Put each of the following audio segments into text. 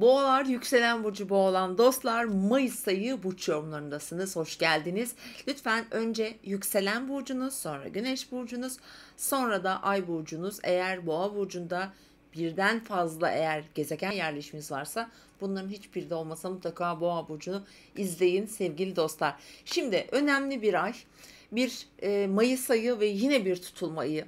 Boğalar, yükselen burcu boğalan dostlar Mayıs ayı burç yorumlarındasınız. Hoş geldiniz. Lütfen önce yükselen burcunuz, sonra güneş burcunuz, sonra da ay burcunuz. Eğer boğa burcunda birden fazla eğer gezegen yerleşiminiz varsa bunların hiçbiri de olmasa mutlaka boğa burcunu izleyin sevgili dostlar. Şimdi önemli bir ay bir e, Mayıs ayı ve yine bir tutulma ayı.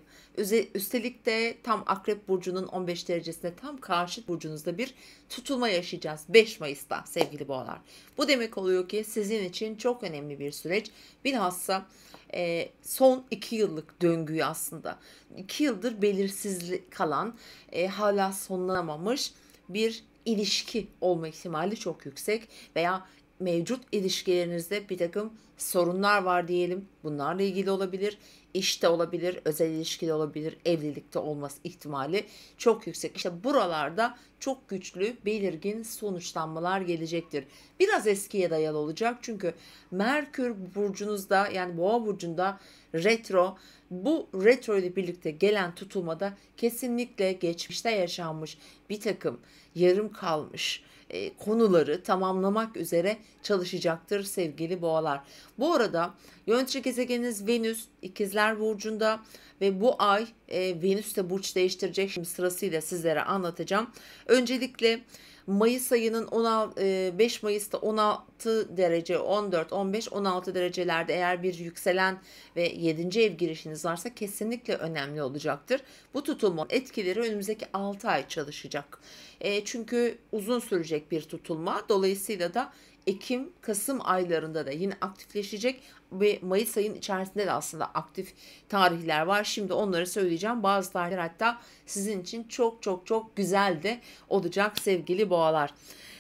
Üstelik de tam Akrep Burcu'nun 15 derecesinde tam karşıt burcunuzda bir tutulma yaşayacağız 5 Mayıs'ta sevgili boğalar. Bu demek oluyor ki sizin için çok önemli bir süreç. Bilhassa e, son 2 yıllık döngüyü aslında 2 yıldır belirsizlik kalan e, hala sonlanamamış bir ilişki olma ihtimali çok yüksek veya mevcut ilişkilerinizde bir takım sorunlar var diyelim. Bunlarla ilgili olabilir. İşte olabilir, özel ilişkide olabilir, evlilikte olması ihtimali çok yüksek. İşte buralarda çok güçlü, belirgin sonuçlanmalar gelecektir. Biraz eskiye dayalı olacak çünkü Merkür burcunuzda yani Boğa burcunda retro bu retro ile birlikte gelen tutulmada kesinlikle geçmişte yaşanmış bir takım yarım kalmış e, konuları tamamlamak üzere çalışacaktır sevgili boğalar. Bu arada yönetici gezegeniniz Venüs ikizler burcunda ve bu ay e, Venüs de burç değiştirecek. Şimdi sırasıyla sizlere anlatacağım. Öncelikle Mayıs ayının 16, 5 e, Mayıs'ta 16 derece, 14, 15, 16 derecelerde eğer bir yükselen ve 7. ev girişiniz varsa kesinlikle önemli olacaktır. Bu tutulma etkileri önümüzdeki 6 ay çalışacak. E, çünkü uzun sürecek bir tutulma. Dolayısıyla da Ekim, Kasım aylarında da yine aktifleşecek ve Mayıs ayının içerisinde de aslında aktif tarihler var. Şimdi onları söyleyeceğim. Bazı tarihler hatta sizin için çok çok çok güzel de olacak sevgili boğalar.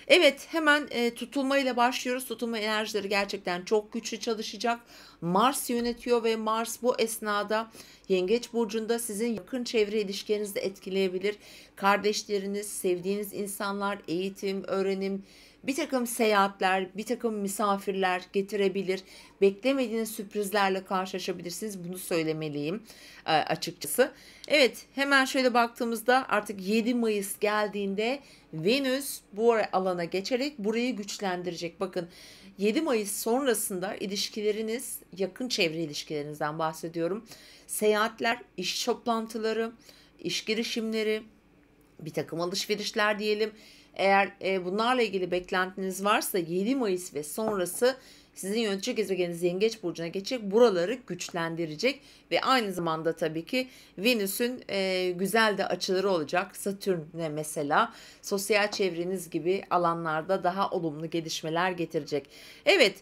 Evet hemen e, tutulma ile başlıyoruz. Tutulma enerjileri gerçekten çok güçlü çalışacak. Mars yönetiyor ve Mars bu esnada Yengeç burcunda sizin yakın çevre ilişkilerinizi etkileyebilir. Kardeşleriniz, sevdiğiniz insanlar, eğitim, öğrenim, bir takım seyahatler, bir takım misafirler getirebilir. Beklemediğiniz sürprizlerle karşılaşabilirsiniz. Bunu söylemeliyim e, açıkçası. Evet hemen şöyle baktığımızda artık 7 Mayıs geldiğinde Venüs bu alana geçerek burayı güçlendirecek. Bakın 7 Mayıs sonrasında ilişkileriniz, yakın çevre ilişkilerinizden bahsediyorum. Seyahatler, iş toplantıları, iş girişimleri, bir takım alışverişler diyelim eğer e, bunlarla ilgili beklentiniz varsa 7 Mayıs ve sonrası sizin yönetici gezegeniniz Yengeç Burcu'na geçecek. Buraları güçlendirecek ve aynı zamanda tabii ki Venüs'ün e, güzel de açıları olacak. Satürn'e mesela sosyal çevreniz gibi alanlarda daha olumlu gelişmeler getirecek. Evet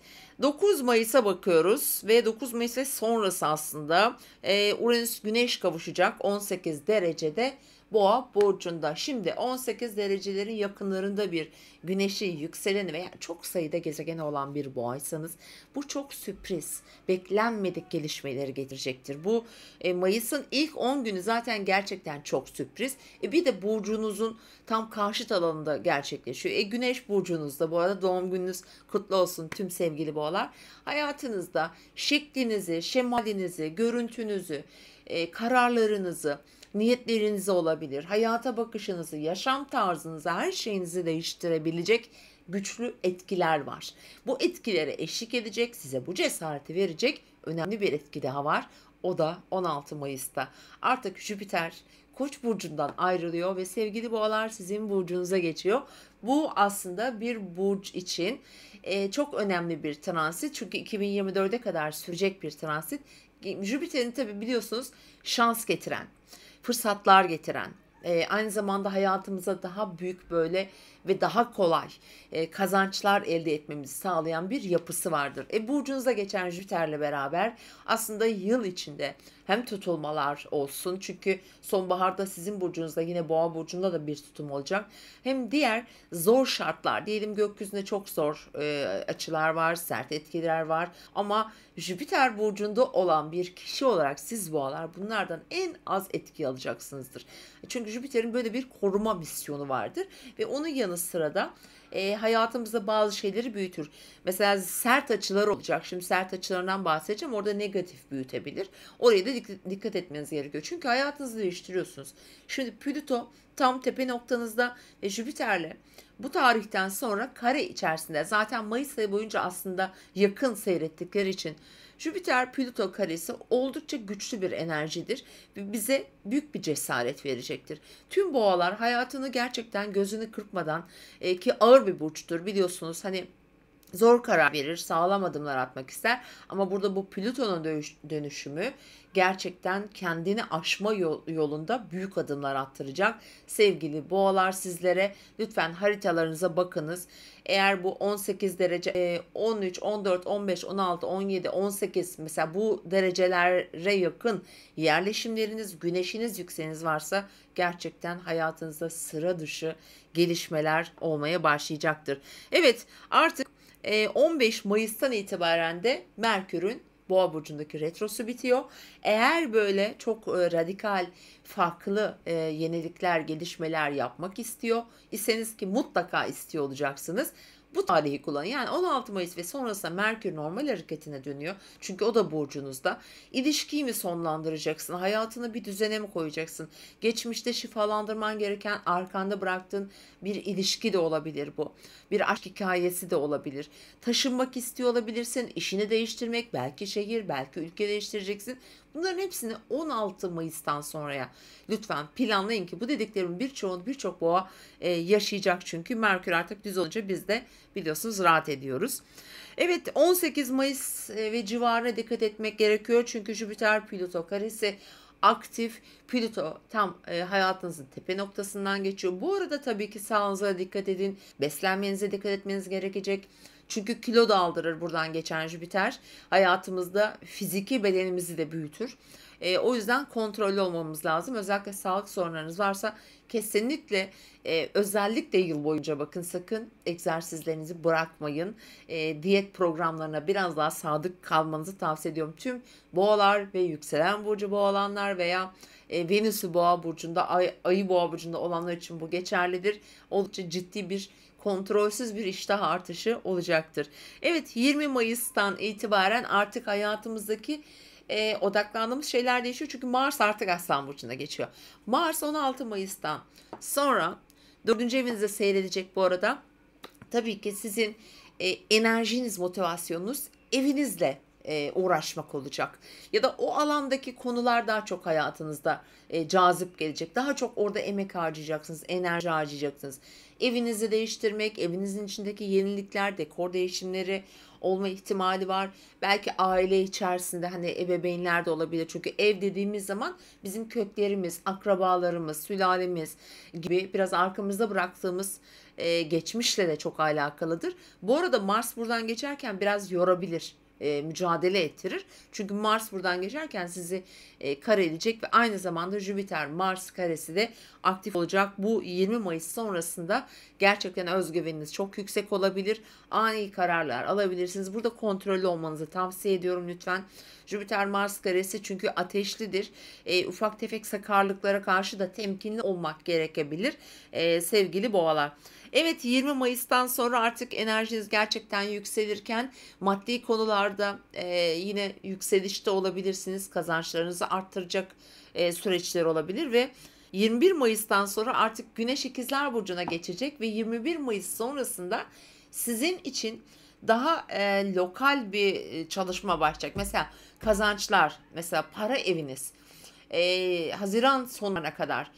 9 Mayıs'a bakıyoruz ve 9 Mayıs ve sonrası aslında e, Uranüs Güneş kavuşacak 18 derecede Boğa burcunda. Şimdi 18 derecelerin yakınlarında bir güneşi, yükseleni veya çok sayıda gezegeni olan bir boğaysanız bu çok sürpriz, beklenmedik gelişmeleri getirecektir. Bu e, Mayıs'ın ilk 10 günü zaten gerçekten çok sürpriz. E, bir de burcunuzun tam karşıt alanında gerçekleşiyor. E, güneş burcunuzda bu arada doğum gününüz kutlu olsun tüm sevgili boğalar. Hayatınızda şeklinizi, şemalinizi, görüntünüzü, e, kararlarınızı, niyetleriniz olabilir, hayata bakışınızı, yaşam tarzınızı, her şeyinizi değiştirebilecek güçlü etkiler var. Bu etkilere eşlik edecek, size bu cesareti verecek önemli bir etki daha var. O da 16 Mayıs'ta. Artık Jüpiter Koç burcundan ayrılıyor ve sevgili boğalar sizin burcunuza geçiyor. Bu aslında bir burç için e, çok önemli bir transit. Çünkü 2024'e kadar sürecek bir transit. Jüpiter'in tabi biliyorsunuz şans getiren, fırsatlar getiren, e, aynı zamanda hayatımıza daha büyük böyle ve daha kolay e, kazançlar elde etmemizi sağlayan bir yapısı vardır. E, burcunuza geçen Jüpiter'le beraber aslında yıl içinde hem tutulmalar olsun çünkü sonbaharda sizin burcunuzda yine boğa burcunda da bir tutum olacak. Hem diğer zor şartlar diyelim gökyüzünde çok zor e, açılar var, sert etkiler var ama Jüpiter burcunda olan bir kişi olarak siz boğalar bunlardan en az etki alacaksınızdır. Çünkü Jüpiter'in böyle bir koruma misyonu vardır ve onun yanı sıra da e, hayatımızda bazı şeyleri büyütür. Mesela sert açılar olacak. Şimdi sert açılarından bahsedeceğim. Orada negatif büyütebilir. Oraya da dikkat etmeniz gerekiyor. Çünkü hayatınızı değiştiriyorsunuz. Şimdi Plüto tam tepe noktanızda ve Jüpiter'le bu tarihten sonra kare içerisinde zaten Mayıs ayı boyunca aslında yakın seyrettikleri için Jüpiter Plüto karesi oldukça güçlü bir enerjidir ve bize büyük bir cesaret verecektir. Tüm boğalar hayatını gerçekten gözünü kırpmadan e, ki ağır bir burçtur biliyorsunuz hani zor karar verir, sağlam adımlar atmak ister. Ama burada bu Plüton'un dönüşümü gerçekten kendini aşma yolunda büyük adımlar attıracak. Sevgili boğalar sizlere lütfen haritalarınıza bakınız. Eğer bu 18 derece 13, 14, 15, 16, 17, 18 mesela bu derecelere yakın yerleşimleriniz, güneşiniz, yükseleniz varsa gerçekten hayatınızda sıra dışı gelişmeler olmaya başlayacaktır. Evet artık 15 Mayıs'tan itibaren de Merkür'ün Boğa burcundaki retrosu bitiyor. Eğer böyle çok radikal, farklı yenilikler, gelişmeler yapmak istiyor iseniz ki mutlaka istiyor olacaksınız bu tarihi kullanın. Yani 16 Mayıs ve sonrasında Merkür normal hareketine dönüyor. Çünkü o da burcunuzda. İlişkiyi mi sonlandıracaksın? Hayatını bir düzene mi koyacaksın? Geçmişte şifalandırman gereken arkanda bıraktığın bir ilişki de olabilir bu. Bir aşk hikayesi de olabilir. Taşınmak istiyor olabilirsin. işini değiştirmek, belki şehir, belki ülke değiştireceksin. Bunların hepsini 16 Mayıs'tan sonraya lütfen planlayın ki bu dediklerimin birçoğunu birçok boğa e, yaşayacak çünkü Merkür artık düz olunca biz de biliyorsunuz rahat ediyoruz. Evet 18 Mayıs e, ve civarına dikkat etmek gerekiyor çünkü Jüpiter Plüto karesi aktif. Plüto tam e, hayatınızın tepe noktasından geçiyor. Bu arada tabii ki sağlığınıza dikkat edin. Beslenmenize dikkat etmeniz gerekecek. Çünkü kilo da aldırır buradan geçen Jüpiter. Hayatımızda fiziki bedenimizi de büyütür. E, o yüzden kontrollü olmamız lazım. Özellikle sağlık sorunlarınız varsa kesinlikle e, özellikle yıl boyunca bakın sakın egzersizlerinizi bırakmayın. E, diyet programlarına biraz daha sadık kalmanızı tavsiye ediyorum. Tüm boğalar ve yükselen burcu boğalanlar veya e, Venüs'ü boğa burcunda, ay, ayı boğa burcunda olanlar için bu geçerlidir. Oldukça ciddi bir kontrolsüz bir iştah artışı olacaktır. Evet 20 Mayıs'tan itibaren artık hayatımızdaki e, odaklandığımız şeyler değişiyor. Çünkü Mars artık Aslan Burcu'na geçiyor. Mars 16 Mayıs'tan sonra 4. evinizde seyredecek bu arada. Tabii ki sizin e, enerjiniz, motivasyonunuz evinizle e, uğraşmak olacak. Ya da o alandaki konular daha çok hayatınızda e, cazip gelecek. Daha çok orada emek harcayacaksınız, enerji harcayacaksınız. Evinizi değiştirmek, evinizin içindeki yenilikler, dekor değişimleri olma ihtimali var. Belki aile içerisinde hani ebeveynler de olabilir. Çünkü ev dediğimiz zaman bizim köklerimiz, akrabalarımız, sülalemiz gibi biraz arkamızda bıraktığımız e, geçmişle de çok alakalıdır. Bu arada Mars buradan geçerken biraz yorabilir e, mücadele ettirir. Çünkü Mars buradan geçerken sizi e, kare edecek ve aynı zamanda Jüpiter Mars karesi de aktif olacak. Bu 20 Mayıs sonrasında gerçekten özgüveniniz çok yüksek olabilir. Ani kararlar alabilirsiniz. Burada kontrollü olmanızı tavsiye ediyorum lütfen. Jüpiter Mars karesi çünkü ateşlidir. E, ufak tefek sakarlıklara karşı da temkinli olmak gerekebilir e, sevgili boğalar. Evet 20 Mayıs'tan sonra artık enerjiniz gerçekten yükselirken maddi konularda e, yine yükselişte olabilirsiniz. Kazançlarınızı arttıracak e, süreçler olabilir ve 21 Mayıs'tan sonra artık Güneş İkizler Burcu'na geçecek ve 21 Mayıs sonrasında sizin için daha e, lokal bir e, çalışma başlayacak. Mesela kazançlar, mesela para eviniz. E, Haziran sonuna kadar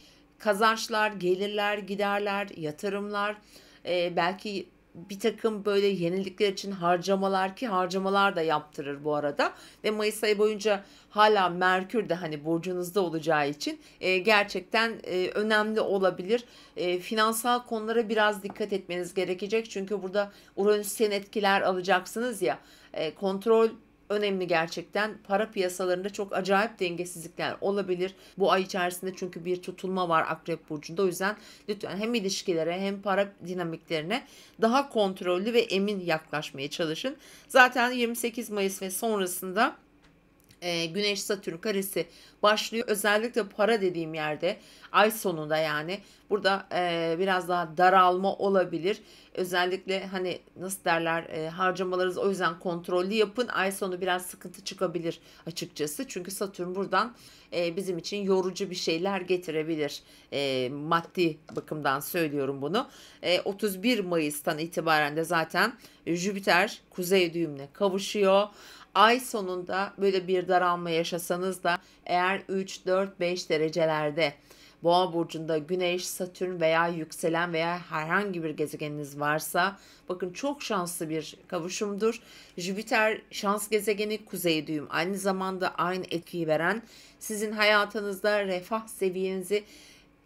kazançlar, gelirler, giderler, yatırımlar, e, belki bir takım böyle yenilikler için harcamalar ki harcamalar da yaptırır bu arada ve Mayıs ayı boyunca hala Merkür de hani burcunuzda olacağı için e, gerçekten e, önemli olabilir. E, finansal konulara biraz dikkat etmeniz gerekecek çünkü burada Uranüs'ten etkiler alacaksınız ya e, kontrol önemli gerçekten. Para piyasalarında çok acayip dengesizlikler olabilir. Bu ay içerisinde çünkü bir tutulma var Akrep Burcu'nda. O yüzden lütfen hem ilişkilere hem para dinamiklerine daha kontrollü ve emin yaklaşmaya çalışın. Zaten 28 Mayıs ve sonrasında e, Güneş Satürn karesi başlıyor. Özellikle para dediğim yerde ay sonunda yani burada e, biraz daha daralma olabilir. Özellikle hani nasıl derler e, harcamalarınızı o yüzden kontrollü yapın. Ay sonu biraz sıkıntı çıkabilir açıkçası. Çünkü Satürn buradan e, bizim için yorucu bir şeyler getirebilir. E, maddi bakımdan söylüyorum bunu. E, 31 Mayıs'tan itibaren de zaten Jüpiter kuzey düğümüne kavuşuyor ay sonunda böyle bir daralma yaşasanız da eğer 3, 4, 5 derecelerde Boğa burcunda Güneş, Satürn veya yükselen veya herhangi bir gezegeniniz varsa bakın çok şanslı bir kavuşumdur. Jüpiter şans gezegeni kuzey düğüm aynı zamanda aynı etkiyi veren sizin hayatınızda refah seviyenizi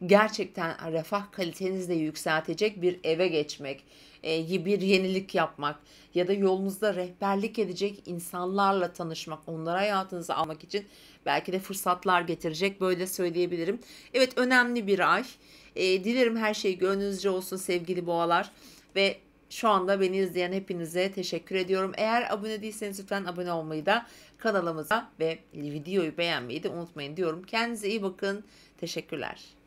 gerçekten refah kalitenizi de yükseltecek bir eve geçmek, e, bir yenilik yapmak ya da yolunuzda rehberlik edecek insanlarla tanışmak, onları hayatınıza almak için belki de fırsatlar getirecek böyle söyleyebilirim. Evet önemli bir ay. E, dilerim her şey gönlünüzce olsun sevgili boğalar ve şu anda beni izleyen hepinize teşekkür ediyorum. Eğer abone değilseniz lütfen abone olmayı da kanalımıza ve videoyu beğenmeyi de unutmayın diyorum. Kendinize iyi bakın. Teşekkürler.